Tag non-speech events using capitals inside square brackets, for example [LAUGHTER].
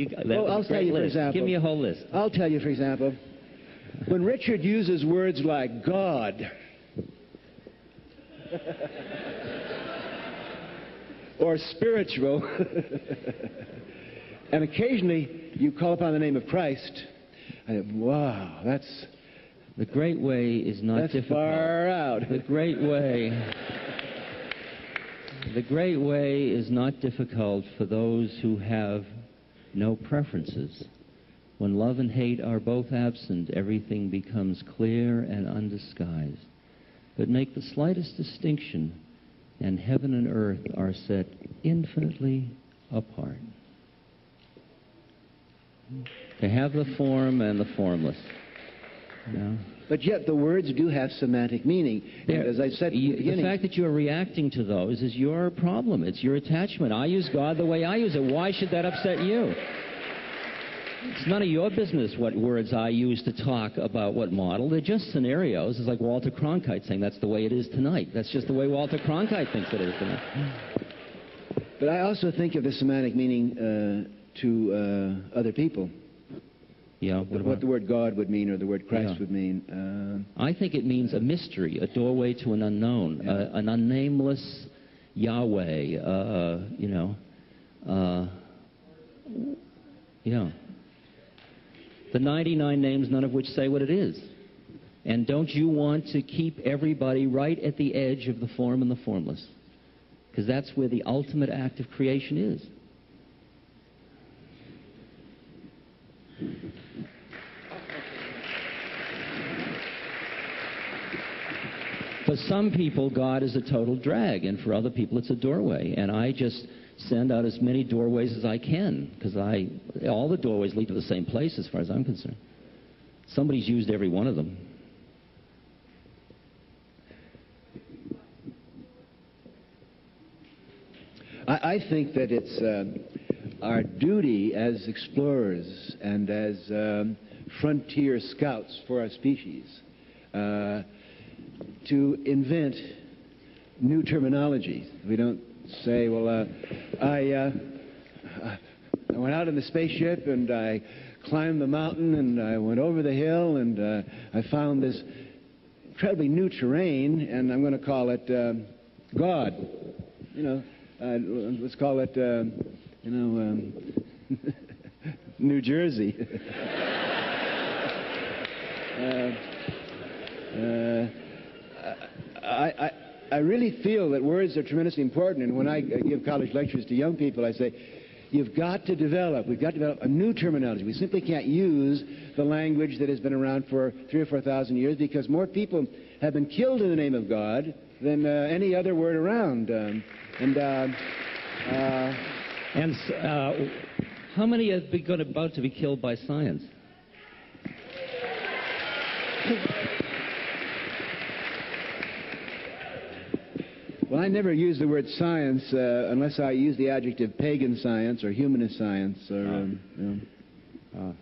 You, that Well, I'll tell you, for example- Give me a whole list. I'll tell you, for example, when Richard uses words like God [LAUGHS] or spiritual, [LAUGHS] and occasionally you call upon the name of Christ, I, wow, that's The great way is not that's difficult. far out. The great way. [LAUGHS] The great way is not difficult for those who have no preferences. When love and hate are both absent, everything becomes clear and undisguised. But make the slightest distinction, and heaven and earth are set infinitely apart. To have the form and the formless. You? But yet the words do have semantic meaning. There- as I said you- the beginning, fact that you're reacting to those is your problem. It's your attachment. I use God the way I use it. Why should that upset you? It's none of your business what words I use to talk about what model. They're just scenarios. It's like Walter Cronkite saying that's the way it is tonight. That's just the way Walter Cronkite thinks it is tonight. but I also think of the semantic meaning uh, to uh, other people. Yeah, what What, the word God would mean or the word Christ Yeah. would mean. Uh, I think it means a mystery, a doorway to an unknown, Yeah. a, an unnameless Yahweh, uh, you know. Uh, yeah. The 99 names, none of which say what it is. And don't you want to keep everybody right at the edge of the form and the formless? Because that's where the ultimate act of creation is. For some people, God is a total drag, and for other people, it's a doorway. And I just send out as many doorways as I can, because I all the doorways lead to the same place, as far as I'm concerned. Somebody's used every one of them. I, I think that it's uh, our duty as explorers and as um, frontier scouts for our species uh, to invent new terminology. We don't say, well, uh, I, uh, I went out in the spaceship and I climbed the mountain and I went over the hill and uh, I found this incredibly new terrain and I'm going to call it um God. You know, uh, let's call it, uh, you know, um, [LAUGHS] New Jersey. [LAUGHS] I, I, I really feel that words are tremendously important, and when I give college lectures to young people, I say, you've got to develop, we've got to develop a new terminology. We simply can't use the language that has been around for three or four thousand years because more people have been killed in the name of God than uh, any other word around. Um, and uh, uh, And uh, how many have been about to be killed by science? [LAUGHS] I never use the word science uh, unless I use the adjective pagan science or humanist science or. Um, you know. Uh,